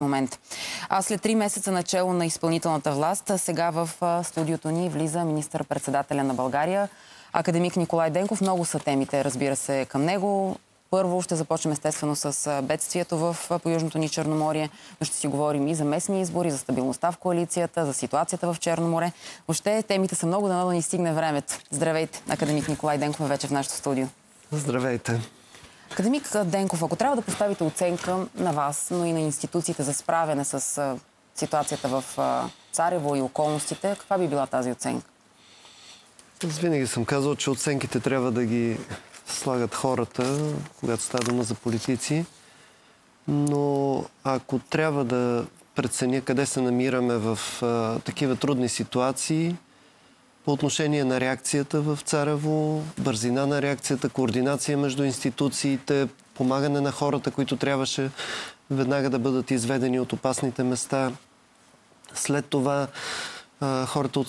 момент. А след три месеца начало на изпълнителната власт, сега в студиото ни влиза министър-председателя на България, академик Николай Денков. Много са темите, разбира се, към него. Първо ще започнем естествено с бедствието в по Южното ни Черноморие, но ще си говорим и за местни избори, за стабилността в коалицията, за ситуацията в Черно море. Въобще темите са много, да ни стигне времето. Здравейте, академик Николай Денков е вече в нашото студио. Здравейте. Академик Денков, ако трябва да поставите оценка на вас, но и на институциите за справяне с ситуацията в Царево и околностите, каква би била тази оценка? Аз винаги съм казал, че оценките трябва да ги слагат хората, когато става дума за политици. Но ако трябва да преценя къде се намираме в а, такива трудни ситуации, по отношение на реакцията в Царево, бързина на реакцията, координация между институциите, помагане на хората, които трябваше веднага да бъдат изведени от опасните места. След това хората от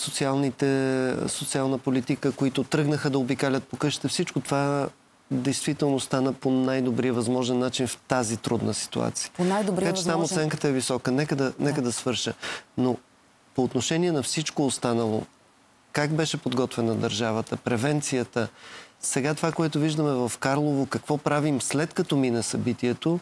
социална политика, които тръгнаха да обикалят по къщите. Всичко това действително стана по най-добрия възможен начин в тази трудна ситуация. По най-добрия така че там оценката е висока. Нека да, нека да свърша. Но по отношение на всичко останало, как беше подготвена държавата, превенцията, сега това, което виждаме в Карлово, какво правим след като мине събитието,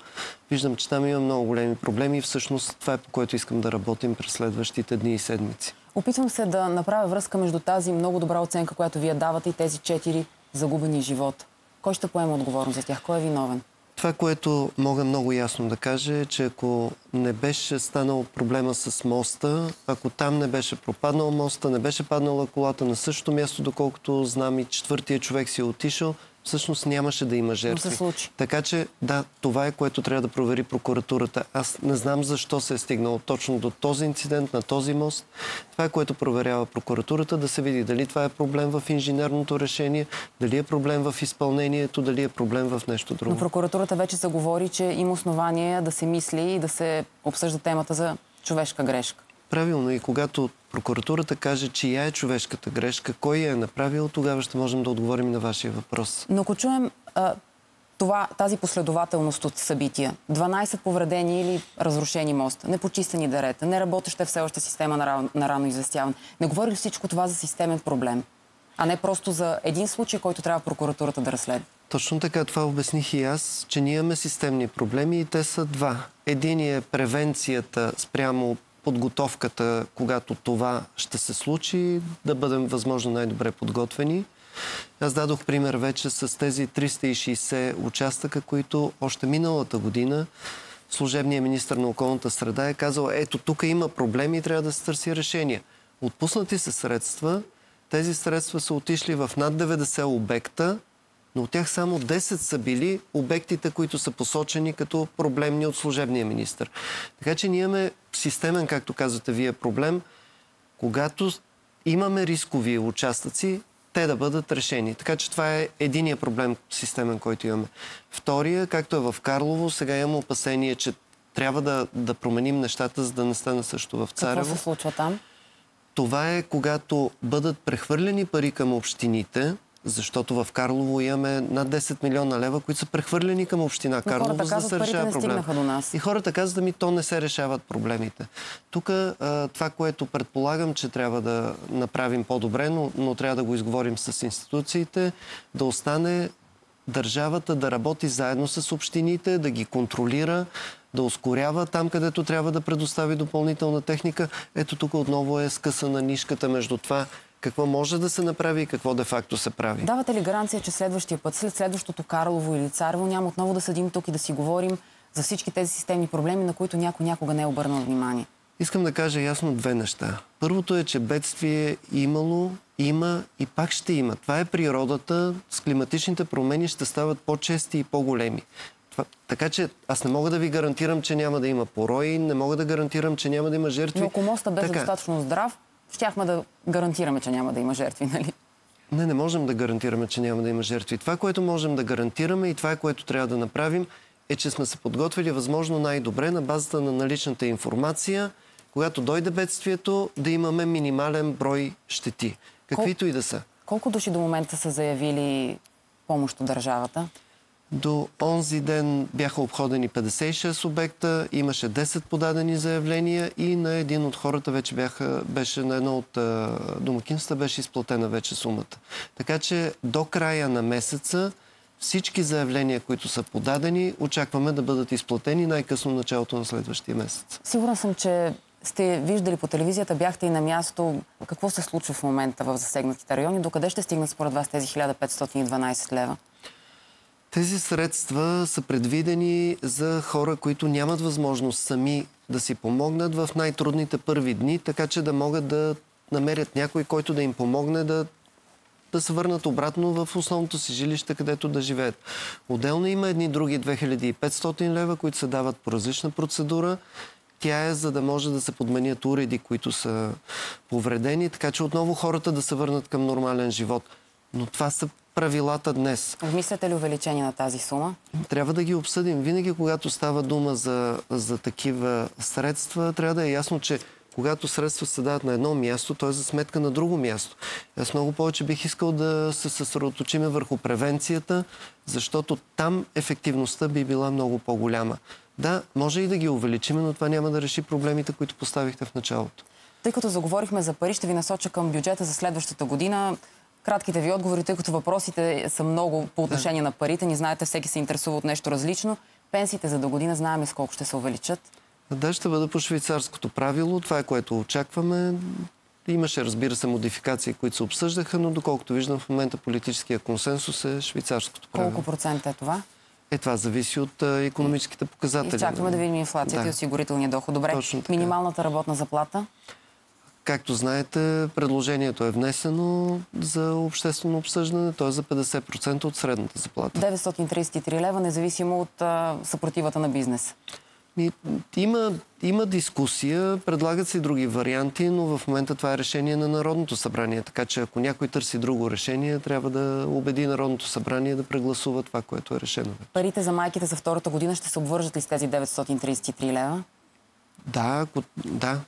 виждам, че там има много големи проблеми и всъщност това е по което искам да работим през следващите дни и седмици. Опитвам се да направя връзка между тази много добра оценка, която вие давате и тези четири загубени живота. Кой ще поема отговорност за тях? Кой е виновен? Това, което мога много ясно да кажа е, че ако не беше станал проблема с моста, ако там не беше пропаднал моста, не беше паднала колата на същото място, доколкото знам и четвъртия човек си е отишъл, всъщност нямаше да има жертви. Но се случи. Така че, да, това е което трябва да провери прокуратурата. Аз не знам защо се е стигнало точно до този инцидент на този мост. Това е което проверява прокуратурата, да се види дали това е проблем в инженерното решение, дали е проблем в изпълнението, дали е проблем в нещо друго. Но прокуратурата вече се говори, че има основания да се мисли и да се обсъжда темата за човешка грешка. Правилно. И когато прокуратурата каже, чия е човешката грешка, кой я е направил, тогава ще можем да отговорим на вашия въпрос. Но ако чуем а, това, тази последователност от събития, 12 повредени или разрушени моста, непочистени дарета, не работеща все още система на, рано, на рано известяване, не говори ли всичко това за системен проблем? а не просто за един случай, който трябва прокуратурата да разследва. Точно така, това обясних и аз, че ние имаме системни проблеми и те са два. Един е превенцията спрямо подготовката, когато това ще се случи, да бъдем възможно най-добре подготвени. Аз дадох пример вече с тези 360 участъка, които още миналата година служебният министр на околната среда е казал, ето тук има проблеми и трябва да се търси решение. Отпуснати се средства, тези средства са отишли в над 90 обекта, но от тях само 10 са били обектите, които са посочени като проблемни от служебния министр. Така че ние имаме системен, както казвате вие, проблем, когато имаме рискови участъци, те да бъдат решени. Така че това е единия проблем системен, който имаме. Втория, както е в Карлово, сега имам опасение, че трябва да, да променим нещата, за да не стане също в Царево. Какво се случва там? Това е когато бъдат прехвърлени пари към общините, защото в Карлово имаме над 10 милиона лева, които са прехвърлени към община Но Карлово, за да се решава проблем. И хората казват, ми то не се решават проблемите. Тук това, което предполагам, че трябва да направим по-добре, но, но трябва да го изговорим с институциите, да остане държавата да работи заедно с общините, да ги контролира, да ускорява там, където трябва да предостави допълнителна техника. Ето тук отново е скъсана нишката между това какво може да се направи и какво де-факто се прави. Давате ли гаранция, че следващия път, след следващото Карлово или Царево, няма отново да седим тук и да си говорим за всички тези системни проблеми, на които някой някога не е обърнал внимание? Искам да кажа ясно две неща. Първото е, че бедствие имало, има и пак ще има. Това е природата. С климатичните промени ще стават по-чести и по-големи. Така че аз не мога да ви гарантирам, че няма да има порои, не мога да гарантирам, че няма да има жертви. Но ако моста беше така. достатъчно здрав, щяхме да гарантираме, че няма да има жертви, нали? Не, не можем да гарантираме, че няма да има жертви. Това, което можем да гарантираме и това, което трябва да направим, е, че сме се подготвили възможно най-добре на базата на наличната информация, когато дойде бедствието, да имаме минимален брой щети, каквито Кол... и да са. Колко души до момента са заявили помощ от държавата? До онзи ден бяха обходени 56 обекта, имаше 10 подадени заявления и на един от хората вече бяха, беше на едно от домакинства беше изплатена вече сумата. Така че до края на месеца всички заявления, които са подадени, очакваме да бъдат изплатени най-късно началото на следващия месец. Сигурна съм, че сте виждали по телевизията, бяхте и на място. Какво се случва в момента в засегнатите райони? Докъде ще стигнат според вас тези 1512 лева? Тези средства са предвидени за хора, които нямат възможност сами да си помогнат в най-трудните първи дни, така че да могат да намерят някой, който да им помогне да, да се върнат обратно в основното си жилище, където да живеят. Отделно има едни други 2500 лева, които се дават по различна процедура. Тя е за да може да се подменят уреди, които са повредени, така че отново хората да се върнат към нормален живот. Но това са правилата днес. Вмисляте ли увеличение на тази сума? Трябва да ги обсъдим. Винаги, когато става дума за, за такива средства, трябва да е ясно, че когато средства се дават на едно място, то е за сметка на друго място. Аз много повече бих искал да се съсредоточиме върху превенцията, защото там ефективността би била много по-голяма. Да, може и да ги увеличим, но това няма да реши проблемите, които поставихте в началото. Тъй като заговорихме за пари, ще ви насоча към бюджета за следващата година кратките ви отговори, тъй като въпросите са много по отношение да. на парите. Ни знаете, всеки се интересува от нещо различно. Пенсиите за до година знаем с колко ще се увеличат. Да, ще бъде по швейцарското правило. Това е което очакваме. Имаше, разбира се, модификации, които се обсъждаха, но доколкото виждам в момента политическия консенсус е швейцарското правило. Колко процента е това? Е, това зависи от а, економическите показатели. Изчакваме да видим инфлацията да. и осигурителния доход. Добре, минималната работна заплата? Както знаете, предложението е внесено за обществено обсъждане, т.е. за 50% от средната заплата. 933 лева, независимо от а, съпротивата на бизнес. Има, има дискусия, предлагат се и други варианти, но в момента това е решение на Народното събрание. Така че ако някой търси друго решение, трябва да убеди Народното събрание да прегласува това, което е решено. Парите за майките за втората година ще се обвържат ли с тези 933 лева? Да, ако, да,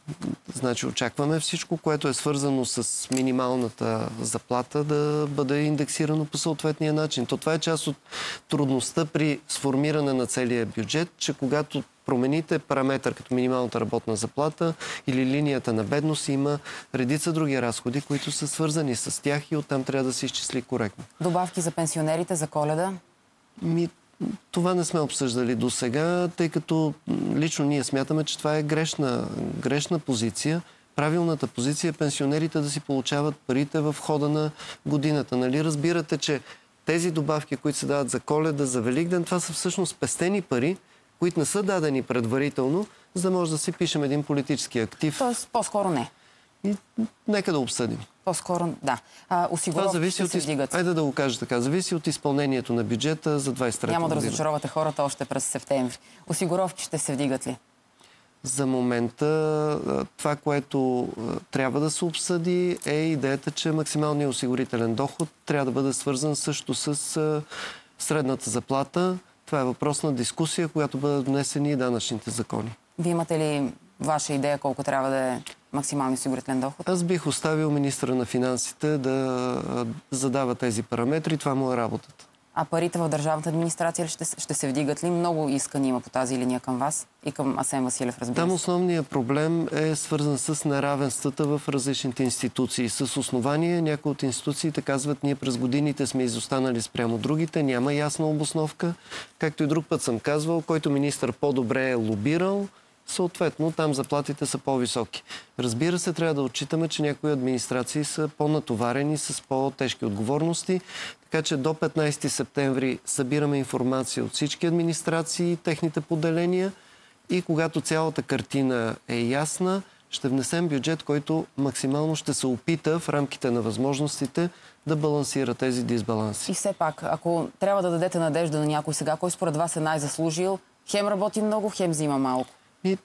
значи очакваме всичко, което е свързано с минималната заплата да бъде индексирано по съответния начин. То това е част от трудността при сформиране на целия бюджет, че когато промените параметър като минималната работна заплата или линията на бедност, има редица други разходи, които са свързани с тях и оттам трябва да се изчисли коректно. Добавки за пенсионерите за коледа? Ми, това не сме обсъждали до сега, тъй като лично ние смятаме, че това е грешна, грешна позиция. Правилната позиция е пенсионерите да си получават парите в хода на годината. Нали разбирате, че тези добавки, които се дават за коледа, за Великден, това са всъщност спестени пари, които не са дадени предварително, за да може да си пишем един политически актив. Тоест, по-скоро не. И нека да обсъдим. По-скоро, да. А, осигуровки зависи от... се вдигат. Айде да го кажа така. Зависи от изпълнението на бюджета за 23 Няма да разочаровате хората още през септември. Осигуровки ще се вдигат ли? За момента това, което трябва да се обсъди е идеята, че максималният осигурителен доход трябва да бъде свързан също с средната заплата. Това е въпрос на дискусия, която бъдат внесени и данъчните закони. Вие имате ли ваша идея колко трябва да е максимални осигурителен доход? Аз бих оставил министра на финансите да задава тези параметри. Това му е работата. А парите в държавната администрация ще, ще се вдигат ли? Много искани има по тази линия към вас и към Асен Василев, разбира се. Там основният проблем е свързан с неравенствата в различните институции. С основание някои от институциите казват, ние през годините сме изостанали спрямо другите, няма ясна обосновка. Както и друг път съм казвал, който министр по-добре е лобирал, съответно там заплатите са по-високи. Разбира се, трябва да отчитаме, че някои администрации са по-натоварени с по-тежки отговорности, така че до 15 септември събираме информация от всички администрации, техните поделения и когато цялата картина е ясна, ще внесем бюджет, който максимално ще се опита в рамките на възможностите да балансира тези дисбаланси. И все пак, ако трябва да дадете надежда на някой сега, кой според вас е най-заслужил, хем работи много, хем взима малко. И,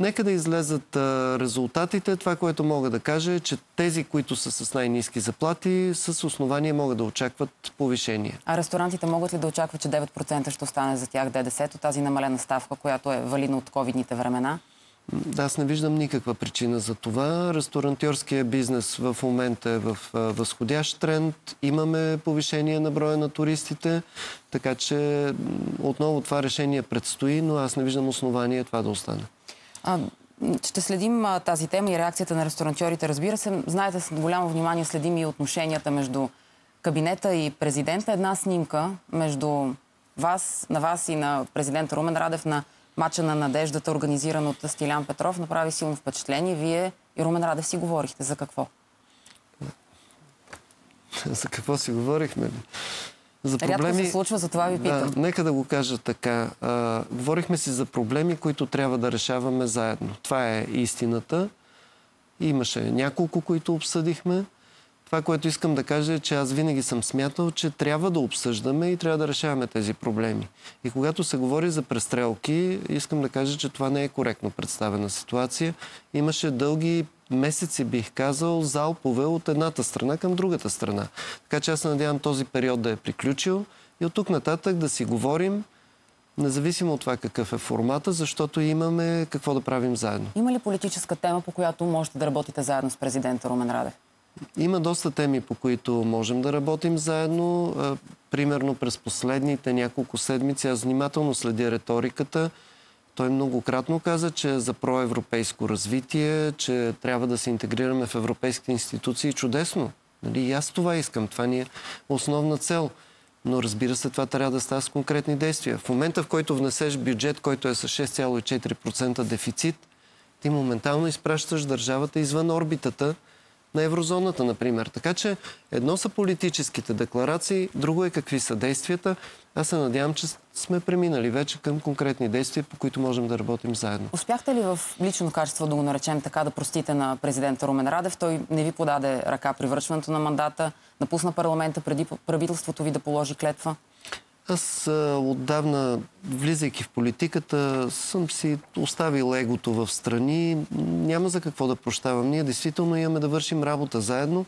нека да излезат а, резултатите. Това, което мога да кажа е, че тези, които са с най-низки заплати, с основание могат да очакват повишение. А ресторантите могат ли да очакват, че 9% ще остане за тях ДДС-то, тази намалена ставка, която е валидна от ковидните времена? Да, аз не виждам никаква причина за това. Ресторантьорския бизнес в момента е в възходящ тренд. Имаме повишение на броя на туристите, така че отново това решение предстои, но аз не виждам основание това да остане. А, ще следим а, тази тема и реакцията на ресторантьорите. Разбира се, знаете, с голямо внимание следим и отношенията между кабинета и президента. Една снимка между вас, на вас и на президента Румен Радев на Мача на надеждата, организиран от Стилян Петров, направи силно впечатление. Вие и Румен Радев си говорихте. За какво? За какво си говорихме? За проблеми... Рядко се случва, за това ви питам. Да, нека да го кажа така. А, говорихме си за проблеми, които трябва да решаваме заедно. Това е истината. Имаше няколко, които обсъдихме. Това, което искам да кажа е, че аз винаги съм смятал, че трябва да обсъждаме и трябва да решаваме тези проблеми. И когато се говори за престрелки, искам да кажа, че това не е коректно представена ситуация. Имаше дълги месеци, бих казал, залпове от едната страна към другата страна. Така че аз се надявам този период да е приключил и от тук нататък да си говорим, независимо от това какъв е формата, защото имаме какво да правим заедно. Има ли политическа тема, по която можете да работите заедно с президента Румен Радев? Има доста теми, по които можем да работим заедно. Примерно през последните няколко седмици аз внимателно следя риториката. Той многократно каза, че е за проевропейско развитие, че трябва да се интегрираме в европейските институции. Чудесно! Нали? И аз това искам. Това ни е основна цел. Но разбира се, това трябва да става с конкретни действия. В момента, в който внесеш бюджет, който е с 6,4% дефицит, ти моментално изпращаш държавата извън орбитата на еврозоната, например. Така че едно са политическите декларации, друго е какви са действията. Аз се надявам, че сме преминали вече към конкретни действия, по които можем да работим заедно. Успяхте ли в лично качество, да го наречем така, да простите на президента Румен Радев? Той не ви подаде ръка при връчването на мандата, напусна парламента преди правителството ви да положи клетва? Аз отдавна, влизайки в политиката, съм си оставил егото в страни. Няма за какво да прощавам. Ние действително имаме да вършим работа заедно.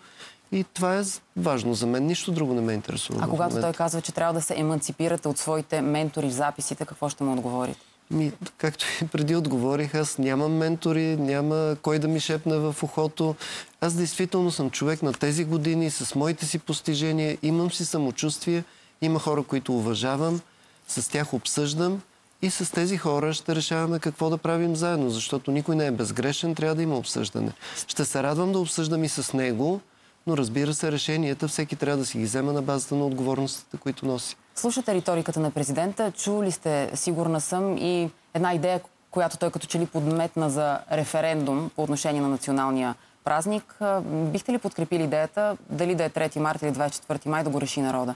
И това е важно за мен. Нищо друго не ме интересува. А когато той казва, че трябва да се еманципирате от своите ментори в записите, какво ще му отговорите? Ми, както и преди отговорих, аз нямам ментори, няма кой да ми шепне в ухото. Аз действително съм човек на тези години, с моите си постижения, имам си самочувствие – има хора, които уважавам, с тях обсъждам и с тези хора ще решаваме какво да правим заедно, защото никой не е безгрешен, трябва да има обсъждане. Ще се радвам да обсъждам и с него, но разбира се, решенията всеки трябва да си ги взема на базата на отговорностите, които носи. Слушате риториката на президента, чули сте, сигурна съм, и една идея, която той като че ли подметна за референдум по отношение на националния празник. Бихте ли подкрепили идеята дали да е 3 марта или 24 май да го реши народа?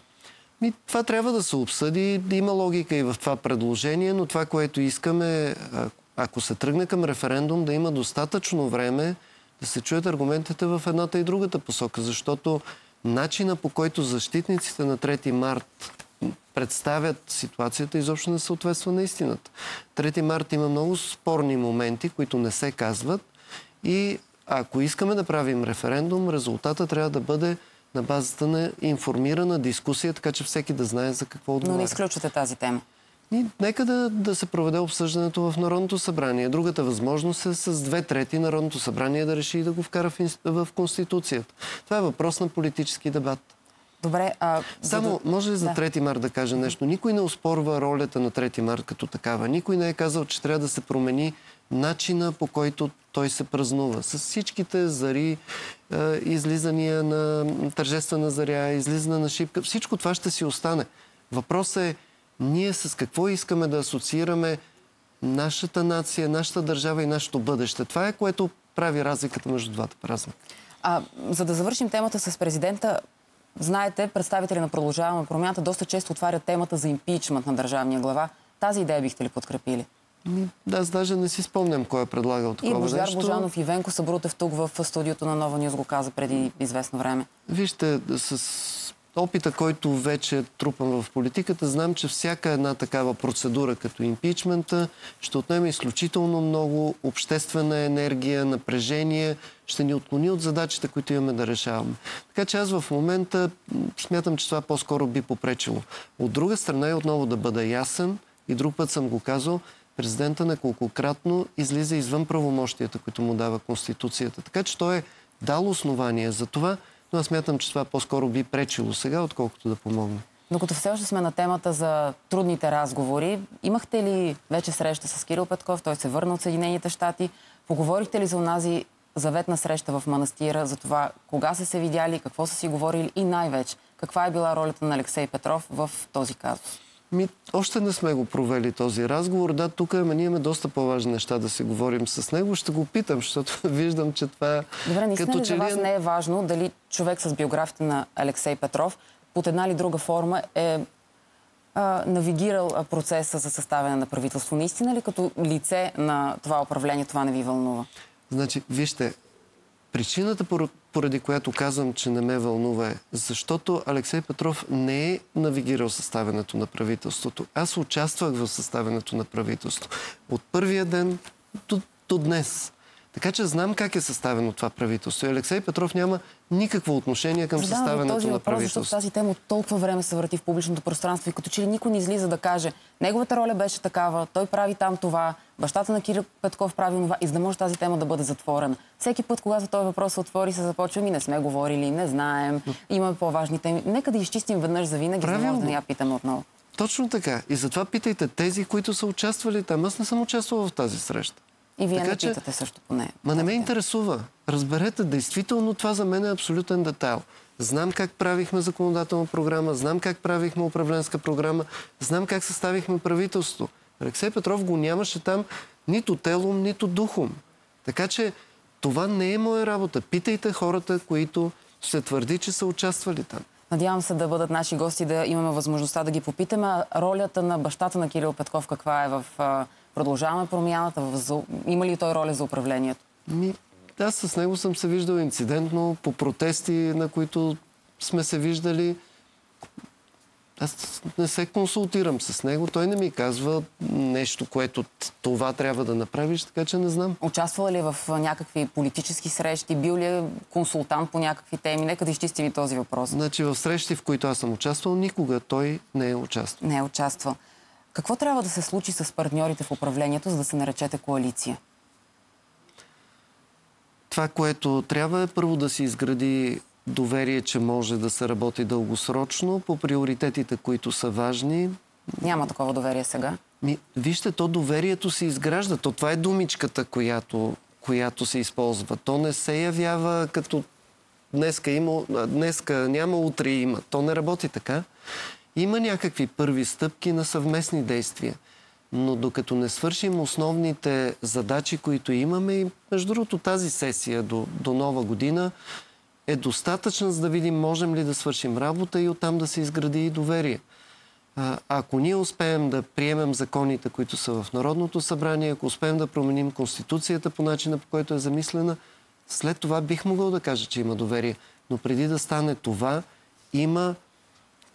Ми, това трябва да се обсъди. Има логика и в това предложение, но това, което искаме, ако се тръгне към референдум, да има достатъчно време да се чуят аргументите в едната и другата посока, защото начина по който защитниците на 3 март представят ситуацията, изобщо не съответства на истината. 3 март има много спорни моменти, които не се казват и ако искаме да правим референдум, резултата трябва да бъде на базата на информирана дискусия, така че всеки да знае за какво отговаря. Но не изключвате тази тема. И нека да, да се проведе обсъждането в Народното събрание. Другата възможност е с две трети Народното събрание да реши и да го вкара в, в Конституцията. Това е въпрос на политически дебат. Добре, а... Само, може ли за да. 3 март да кажа нещо? Никой не оспорва ролята на 3 март като такава. Никой не е казал, че трябва да се промени начина по който той се празнува. С всичките зари, излизания на тържествена заря, излизане на шипка, всичко това ще си остане. Въпросът е ние с какво искаме да асоциираме нашата нация, нашата държава и нашето бъдеще. Това е което прави разликата между двата празника. А, за да завършим темата с президента, знаете, представители на Продължаваме промяната доста често отварят темата за импичмент на държавния глава. Тази идея бихте ли подкрепили? Да, аз даже не си спомням кой е предлагал такова И Бождар нещо. Божанов и Венко Събрутев тук в студиото на Нова Нюз го каза преди известно време. Вижте, с опита, който вече е трупам в политиката, знам, че всяка една такава процедура като импичмента ще отнеме изключително много обществена енергия, напрежение, ще ни отклони от задачите, които имаме да решаваме. Така че аз в момента смятам, че това по-скоро би попречило. От друга страна и отново да бъда ясен, и друг път съм го казал, Президента неколкократно излиза извън правомощията, които му дава Конституцията. Така че той е дал основания за това, но аз мятам, че това по-скоро би пречило сега, отколкото да помогне. Докато все още сме на темата за трудните разговори, имахте ли вече среща с Кирил Петков? Той се върна от Съединените щати. Поговорихте ли за онази заветна среща в манастира, за това кога са се видяли, какво са си говорили и най-вече каква е била ролята на Алексей Петров в този казус? Ми, още не сме го провели този разговор. Да, тук ама ние имаме доста по-важни неща да си говорим с него. Ще го питам, защото виждам, че това е... Добре, наистина като ли за вас не е важно дали човек с биографията на Алексей Петров под една или друга форма е а, навигирал процеса за съставяне на правителство? Наистина ли като лице на това управление това не ви вълнува? Значи, вижте, причината, поради която казвам, че не ме вълнува е, защото Алексей Петров не е навигирал съставянето на правителството. Аз участвах в съставянето на правителството. От първия ден до, до днес. Така че знам как е съставено това правителство. И Алексей Петров няма никакво отношение към съставянето този на правителство. Защото тази тема от толкова време се върти в публичното пространство и като че ли никой не излиза да каже неговата роля беше такава, той прави там това, бащата на Кирил Петков прави това и за да може тази тема да бъде затворена. Всеки път, когато този въпрос се отвори, се започва и не сме говорили, не знаем, имаме по-важни теми. Нека да изчистим веднъж за винаги, за да може да не я питаме отново. Точно така. И затова питайте тези, които са участвали там. Аз не съм участвал в тази среща. И вие така, не че... питате също по нея. Ма не ме интересува. Разберете, действително това за мен е абсолютен детайл. Знам как правихме законодателна програма, знам как правихме управленска програма, знам как съставихме правителство. Алексей Петров го нямаше там нито телом, нито духом. Така че това не е моя работа. Питайте хората, които се твърди, че са участвали там. Надявам се да бъдат наши гости, да имаме възможността да ги попитаме. Ролята на бащата на Кирил Петков каква е в Продължаваме промяната. Има ли той роля за управлението? Ми, аз с него съм се виждал инцидентно по протести, на които сме се виждали. Аз не се консултирам с него. Той не ми казва нещо, което това трябва да направиш, така че не знам. Участвала ли е в някакви политически срещи? Бил ли е консултант по някакви теми? Нека да изчистим и този въпрос. Значи в срещи, в които аз съм участвал, никога той не е участвал. Не е участвал. Какво трябва да се случи с партньорите в управлението, за да се наречете коалиция? Това, което трябва е първо да се изгради доверие, че може да се работи дългосрочно по приоритетите, които са важни. Няма такова доверие сега. Ми, вижте, то доверието се изгражда. То това е думичката, която, която се използва. То не се явява като днеска, има, днеска няма, утре има. То не работи така. Има някакви първи стъпки на съвместни действия. Но докато не свършим основните задачи, които имаме, и между другото тази сесия до, до нова година е достатъчна, за да видим можем ли да свършим работа и оттам да се изгради и доверие. А, ако ние успеем да приемем законите, които са в Народното събрание, ако успеем да променим Конституцията по начина, по който е замислена, след това бих могъл да кажа, че има доверие. Но преди да стане това, има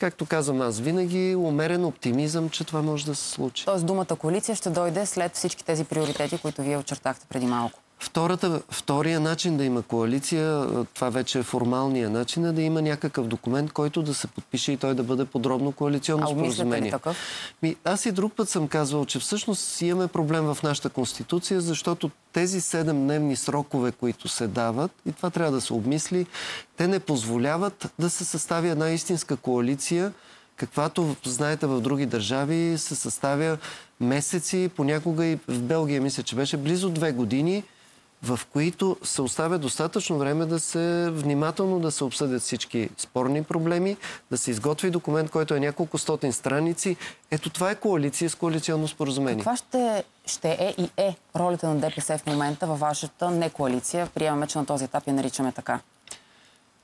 както казвам аз, винаги умерен оптимизъм, че това може да се случи. Тоест думата коалиция ще дойде след всички тези приоритети, които вие очертахте преди малко. Втората, втория начин да има коалиция, това вече е формалния начин, е да има някакъв документ, който да се подпише и той да бъде подробно коалиционно споразумение. такъв? Ми, аз и друг път съм казвал, че всъщност имаме проблем в нашата конституция, защото тези седемдневни срокове, които се дават, и това трябва да се обмисли, те не позволяват да се състави една истинска коалиция, каквато, знаете, в други държави се съставя месеци, понякога и в Белгия, мисля, че беше близо две години, в които се оставя достатъчно време да се внимателно да се обсъдят всички спорни проблеми, да се изготви документ, който е няколко стотин страници. Ето това е коалиция с коалиционно споразумение. Каква ще, ще е и е ролята на ДПС в момента във вашата не коалиция? Приемаме, че на този етап я наричаме така.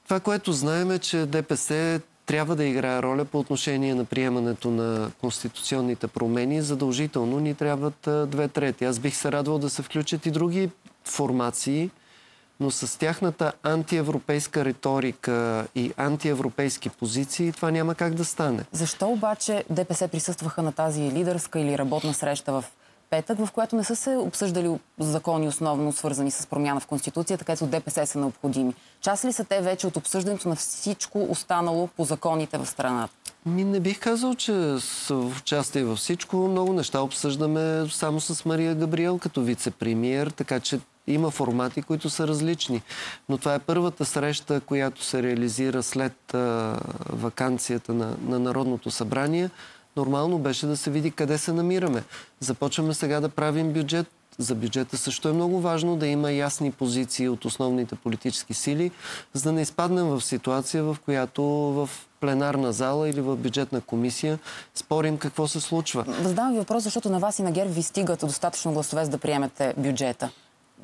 Това, което знаем е, че ДПС трябва да играе роля по отношение на приемането на конституционните промени. Задължително ни трябват две трети. Аз бих се радвал да се включат и други формации, но с тяхната антиевропейска риторика и антиевропейски позиции това няма как да стане. Защо обаче ДПС присъстваха на тази лидерска или работна среща в петък, в която не са се обсъждали закони основно свързани с промяна в Конституцията, където ДПС са необходими. Част ли са те вече от обсъждането на всичко останало по законите в страната? Ми не бих казал, че в участие във всичко. Много неща обсъждаме само с Мария Габриел като вице-премьер, така че има формати, които са различни. Но това е първата среща, която се реализира след а, вакансията на, на Народното събрание. Нормално беше да се види къде се намираме. Започваме сега да правим бюджет. За бюджета също е много важно да има ясни позиции от основните политически сили, за да не изпаднем в ситуация, в която в пленарна зала или в бюджетна комисия спорим какво се случва. Задавам ви въпрос, защото на вас и на ГЕРБ ви стигат достатъчно гласове, за да приемете бюджета.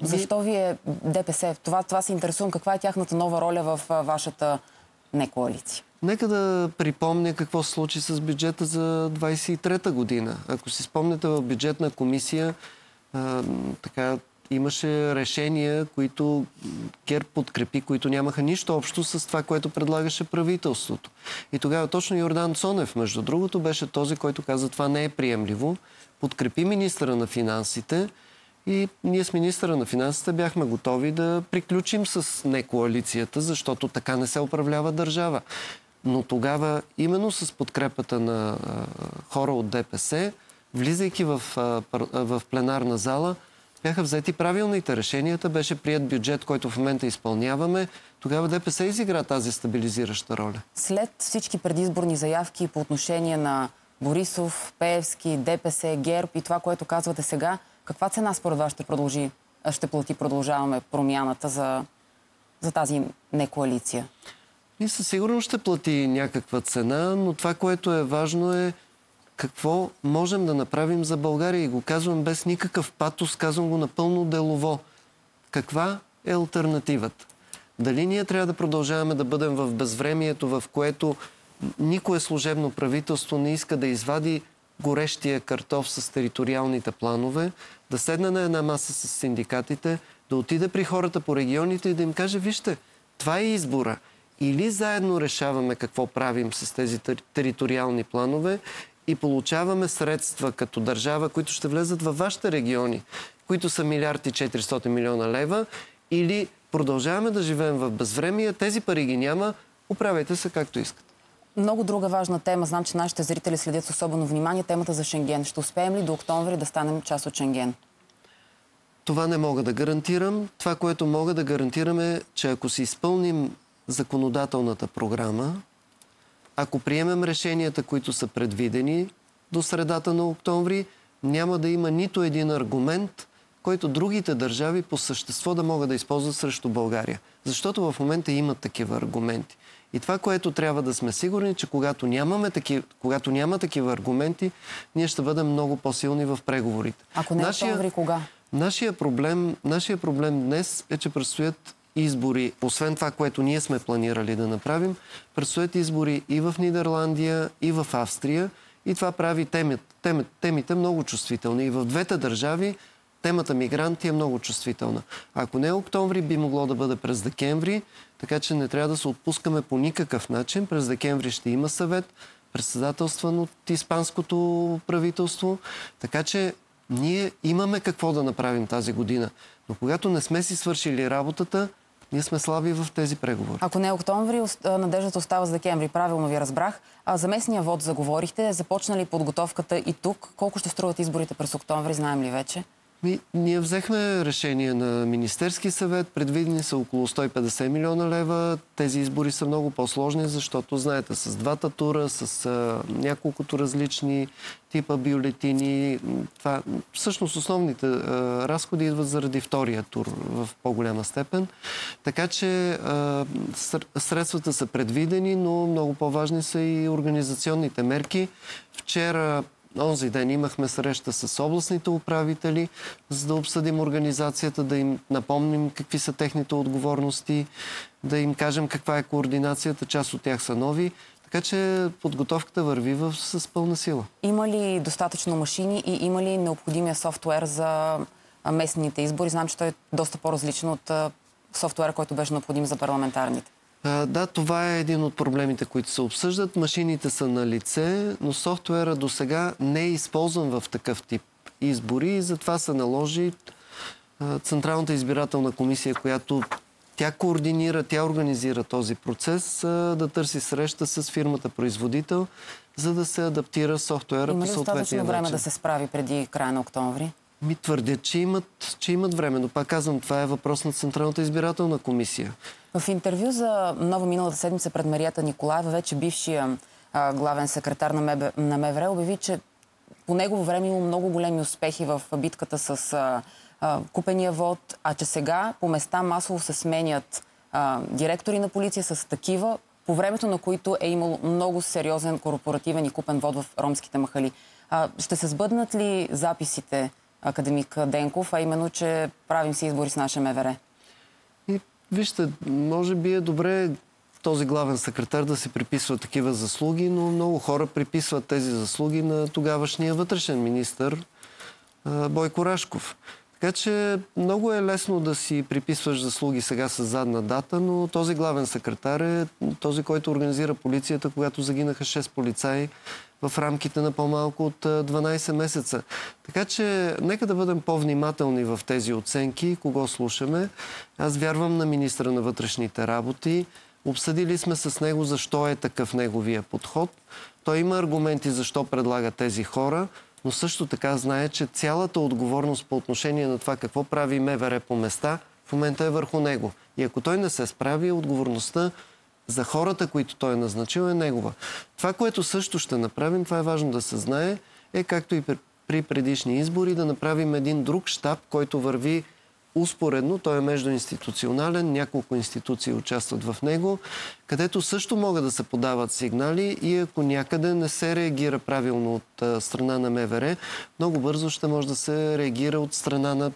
Защо ви е ДПС? Това, това се интересувам. Каква е тяхната нова роля в вашата не коалиция? Нека да припомня какво се случи с бюджета за 23-та година. Ако си спомняте в бюджетна комисия, а, така, имаше решения, които Герб подкрепи, които нямаха нищо общо с това, което предлагаше правителството. И тогава точно Йордан Цонев, между другото, беше този, който каза това не е приемливо. Подкрепи министра на финансите и ние с министра на финансите бяхме готови да приключим с некоалицията, защото така не се управлява държава. Но тогава, именно с подкрепата на хора от ДПС, влизайки в, в пленарна зала, бяха взети правилните решенията, беше прият бюджет, който в момента изпълняваме. Тогава ДПС изигра тази стабилизираща роля. След всички предизборни заявки по отношение на Борисов, Пеевски, ДПС, ГЕРБ и това, което казвате сега, каква цена според вас ще продължи, ще плати, продължаваме промяната за, за тази некоалиция? И със сигурност ще плати някаква цена, но това, което е важно е какво можем да направим за България. И го казвам без никакъв патос, казвам го напълно делово. Каква е альтернативата? Дали ние трябва да продължаваме да бъдем в безвремието, в което никое служебно правителство не иска да извади горещия картоф с териториалните планове, да седне на една маса с синдикатите, да отиде при хората по регионите и да им каже, вижте, това е избора. Или заедно решаваме какво правим с тези териториални планове и получаваме средства като държава, които ще влезат във вашите региони, които са милиарди 400 милиона лева, или продължаваме да живеем в безвремие, тези пари ги няма, управяйте се както искате. Много друга важна тема, знам, че нашите зрители следят с особено внимание, темата за Шенген. Ще успеем ли до октомври да станем част от Шенген? Това не мога да гарантирам. Това, което мога да гарантирам е, че ако си изпълним законодателната програма, ако приемем решенията, които са предвидени до средата на октомври, няма да има нито един аргумент, който другите държави по същество да могат да използват срещу България. Защото в момента имат такива аргументи. И това, което трябва да сме сигурни, че когато, нямаме таки, когато няма такива аргументи, ние ще бъдем много по-силни в преговорите. Ако не е нашия, октомври, кога? Нашия проблем, нашия проблем днес е, че предстоят избори, освен това, което ние сме планирали да направим, предстоят избори и в Нидерландия, и в Австрия. И това прави темите, темите, темите много чувствителни. И в двете държави темата мигранти е много чувствителна. Ако не е октомври, би могло да бъде през декември, така че не трябва да се отпускаме по никакъв начин. През декември ще има съвет, председателстван от испанското правителство, така че ние имаме какво да направим тази година. Но когато не сме си свършили работата, ние сме слаби в тези преговори. Ако не е октомври, надеждата остава за декември. Правилно ви разбрах. А за местния вод заговорихте. Започна ли подготовката и тук? Колко ще струват изборите през октомври, знаем ли вече? Ми, ние взехме решение на Министерски съвет. Предвидени са около 150 милиона лева. Тези избори са много по-сложни, защото, знаете, с двата тура, с а, няколкото различни типа бюлетини. Това, всъщност основните а, разходи идват заради втория тур в по-голяма степен. Така че а, средствата са предвидени, но много по-важни са и организационните мерки. Вчера Онзи ден имахме среща с областните управители, за да обсъдим организацията, да им напомним какви са техните отговорности, да им кажем каква е координацията, част от тях са нови. Така че подготовката върви в, с пълна сила. Има ли достатъчно машини и има ли необходимия софтуер за местните избори? Знам, че той е доста по-различен от софтуера, който беше необходим за парламентарните. Да, това е един от проблемите, които се обсъждат. Машините са на лице, но софтуера до сега не е използван в такъв тип избори и затова се наложи Централната избирателна комисия, която тя координира, тя организира този процес да търси среща с фирмата производител, за да се адаптира софтуера по съответния начин. Има време да се справи преди края на октомври? Ми твърдят, че имат, че имат време, но пак казвам, това е въпрос на Централната избирателна комисия. В интервю за нова миналата седмица пред Марията Николаева, вече бившия а, главен секретар на, МБ, на МВР, обяви, че по негово време има много големи успехи в битката с а, а, купения вод, а че сега по места масово се сменят а, директори на полиция с такива, по времето на които е имало много сериозен корпоративен и купен вод в ромските махали. А, ще се сбъднат ли записите, академик Денков, а именно, че правим си избори с наше МВР? Вижте, може би е добре този главен секретар да се приписва такива заслуги, но много хора приписват тези заслуги на тогавашния вътрешен министр Бойко Рашков. Така че много е лесно да си приписваш заслуги сега с задна дата, но този главен секретар е този, който организира полицията, когато загинаха 6 полицаи в рамките на по-малко от 12 месеца. Така че нека да бъдем по-внимателни в тези оценки, кого слушаме. Аз вярвам на министра на вътрешните работи. Обсъдили сме с него защо е такъв неговия подход. Той има аргументи защо предлага тези хора но също така знае, че цялата отговорност по отношение на това какво прави МВР по места в момента е върху него. И ако той не се справи, отговорността за хората, които той е назначил, е негова. Това, което също ще направим, това е важно да се знае, е както и при предишни избори, да направим един друг щаб, който върви успоредно, той е междуинституционален, няколко институции участват в него, където също могат да се подават сигнали и ако някъде не се реагира правилно от страна на МВР, много бързо ще може да се реагира от страна на,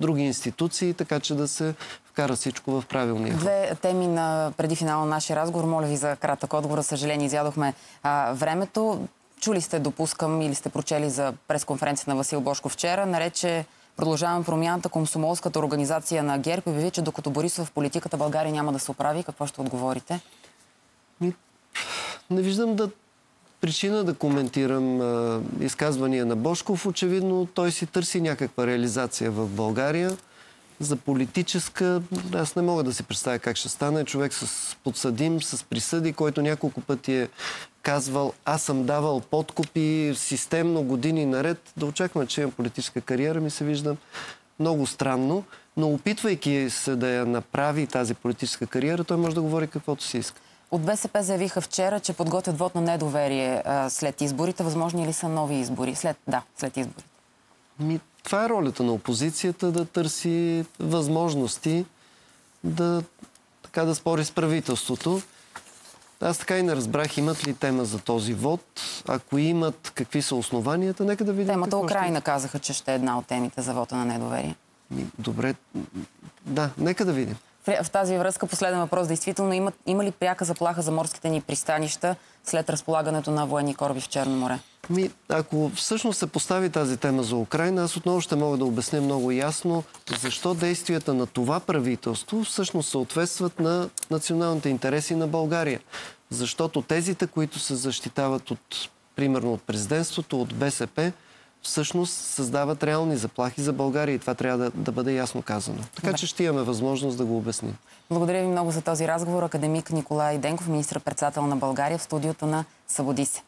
други институции, така че да се вкара всичко в правилния. Две теми на преди финала на нашия разговор. Моля ви за кратък отговор. Съжаление, изядохме а, времето. Чули сте, допускам, или сте прочели за пресконференция на Васил Бошко вчера, нарече Продължаваме промяната, комсомолската организация на ГЕРБ обяви, че докато Борисов в политиката България няма да се оправи. Какво ще отговорите? Не виждам да причина да коментирам а, изказвания на Бошков. Очевидно той си търси някаква реализация в България. За политическа, аз не мога да си представя как ще стане. Човек с подсъдим, с присъди, който няколко пъти е казвал, аз съм давал подкупи системно години наред. Да очакваме, че имам политическа кариера, ми се вижда много странно. Но опитвайки се да я направи тази политическа кариера, той може да говори каквото си иска. От БСП заявиха вчера, че подготвят вод на недоверие а, след изборите. Възможни ли са нови избори? След, да, след изборите. Ми, това е ролята на опозицията да търси възможности да, така, да спори с правителството. Аз така и не разбрах имат ли тема за този вод. Ако имат, какви са основанията, нека да видим. Темата Украина ще... казаха, че ще е една от темите за вода на недоверие. Добре, да, нека да видим. В тази връзка последен въпрос. Действително има, има ли пряка заплаха за морските ни пристанища след разполагането на военни кораби в Черно море? Ми, ако всъщност се постави тази тема за Украина, аз отново ще мога да обясня много ясно защо действията на това правителство всъщност съответстват на националните интереси на България. Защото тезите, които се защитават от, примерно от президентството, от БСП, всъщност създават реални заплахи за България и това трябва да, да бъде ясно казано. Така че ще имаме възможност да го обясним. Благодаря ви много за този разговор. Академик Николай Денков, министр-председател на България в студиото на Събуди се.